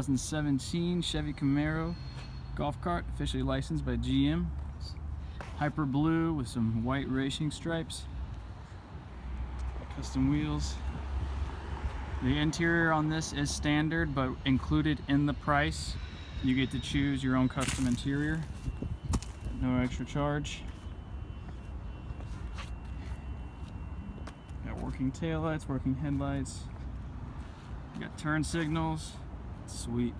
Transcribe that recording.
2017 Chevy Camaro golf cart, officially licensed by GM. Hyper blue with some white racing stripes. Custom wheels. The interior on this is standard, but included in the price, you get to choose your own custom interior. No extra charge. Got working taillights, working headlights. Got turn signals. Sweet.